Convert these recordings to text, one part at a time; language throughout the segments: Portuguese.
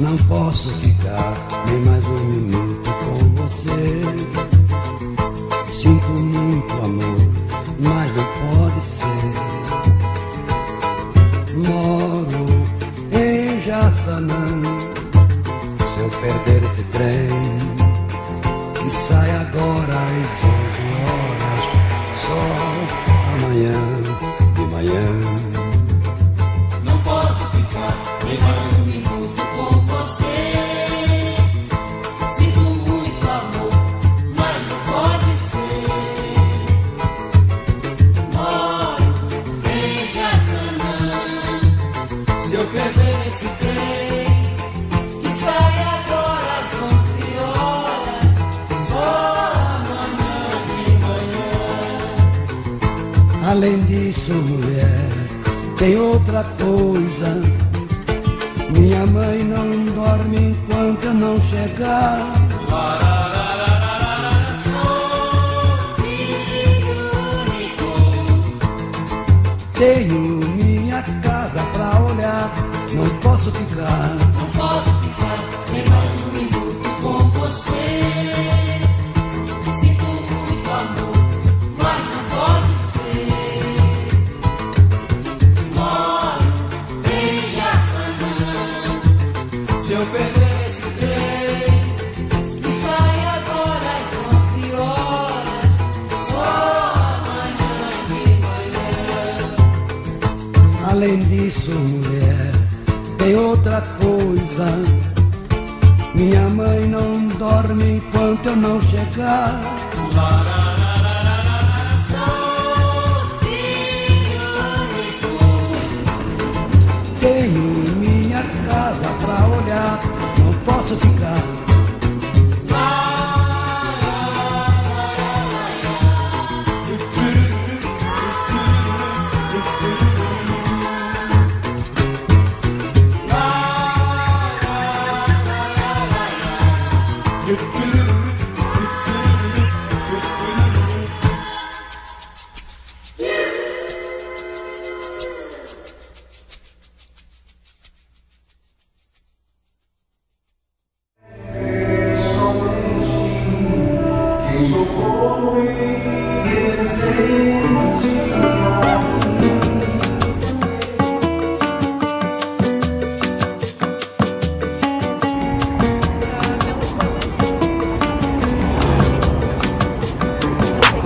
Não posso ficar nem mais um minuto com você. Sinto muito amor, mas não pode ser. Moro em Jaçanã. Se eu perder esse trem, que sai agora às 11 horas, só amanhã de manhã. Vou perder esse trem que sai agora às 11 horas, só amanhã de manhã. Além disso, mulher, tem outra coisa. Minha mãe não dorme enquanto eu não chegar. Sou filho único. Tenho não posso ficar, não posso ficar minuto com você. Sinto muito amor, mas não pode ser. Moro em Jaçanã. Se eu perder esse trem e sai agora às 11 horas, só amanhã de manhã. Além disso, mulher tem outra coisa. Minha mãe não dorme enquanto eu não chegar. Sou e tu. Tenho minha casa pra olhar, não posso ficar.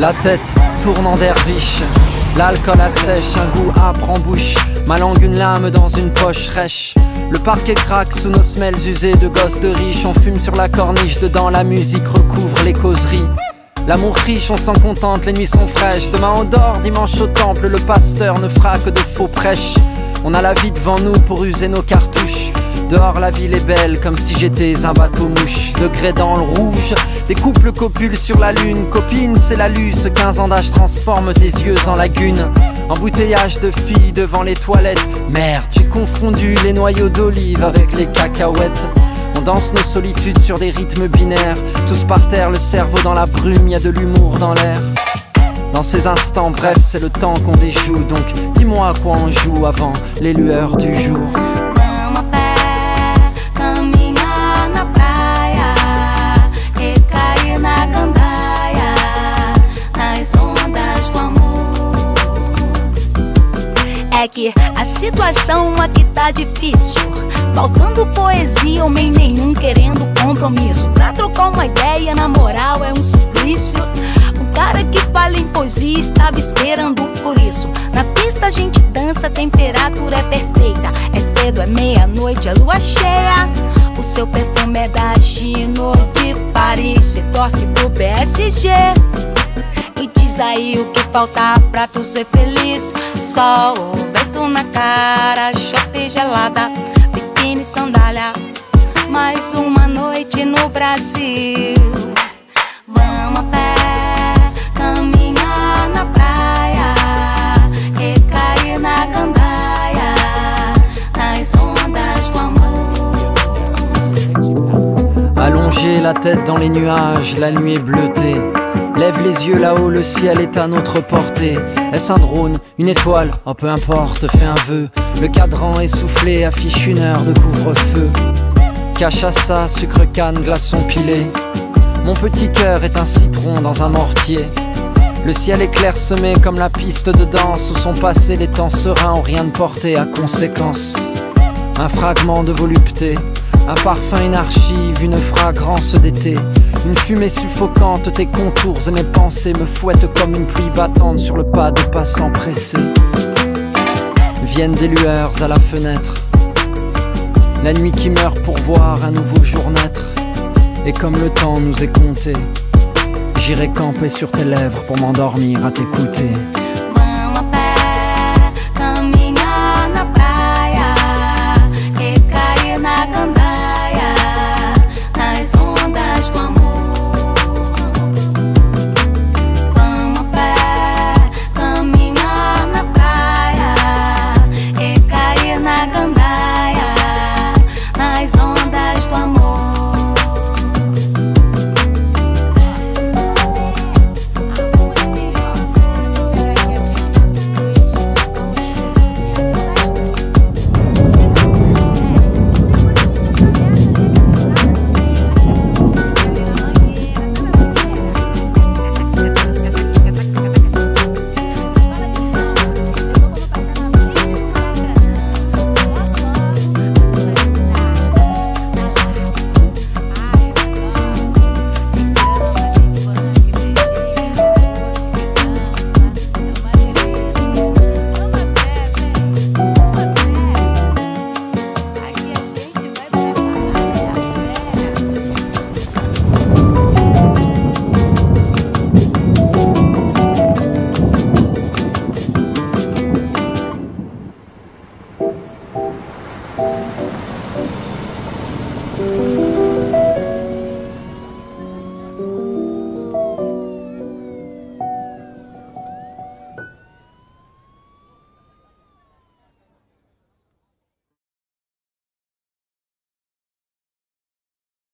La tête tourne en derviche, l'alcool assèche, un goût âpre en bouche, ma langue une lame dans une poche rêche. Le parquet craque sous nos semelles usées de gosses de riches, on fume sur la corniche, dedans la musique recouvre les causeries. L'amour riche, on s'en contente, les nuits sont fraîches. Demain on dort, dimanche au temple, le pasteur ne fera que de faux prêches. On a la vie devant nous pour user nos cartouches. Dehors la ville est belle comme si j'étais un bateau mouche. Degré dans le rouge, des couples copulent sur la lune. Copine c'est la luce, 15 ans d'âge transforme tes yeux en lagune Embouteillage de filles devant les toilettes. Merde j'ai confondu les noyaux d'olive avec les cacahuètes. On danse nos solitudes sur des rythmes binaires. Tous par terre, le cerveau dans la brume, y a de l'humour dans l'air dans ces instants, bref, c'est le temps qu'on déjoue. Donc, dis-moi à quoi on joue avant les lueurs du jour. É que a situação aqui tá difícil. Faltando poesia, homem nenhum querendo compromisso. Pra trocar uma ideia, na moral, é um suplício. O cara que fala poesia estava esperando por isso. Na pista a gente dança, a temperatura é perfeita. É cedo, é meia-noite, a lua cheia. O seu perfume é da Chino de Paris. Você torce pro PSG. E diz aí o que falta pra tu ser feliz: sol, vento na cara, chope gelada, biquíni, sandália. Mais uma noite no Brasil. Vamos até. Dans les nuages, la nuit est bleutée. Lève les yeux là-haut, le ciel est à notre portée. Est-ce un drone, une étoile? Oh peu importe, fais un vœu. Le cadran essoufflé affiche une heure de couvre-feu. Cachaça, sucre canne, glaçon pilé. Mon petit cœur est un citron dans un mortier. Le ciel est clairsemé comme la piste de danse où sont passés les temps sereins ont rien de porté à conséquence. Un fragment de volupté, un parfum, une archive, une fragrance d'été. Une fumée suffocante, tes contours et mes pensées me fouettent comme une pluie battante sur le pas de passants pressés. Viennent des lueurs à la fenêtre. La nuit qui meurt pour voir un nouveau jour naître. Et comme le temps nous est compté, j'irai camper sur tes lèvres pour m'endormir à t'écouter.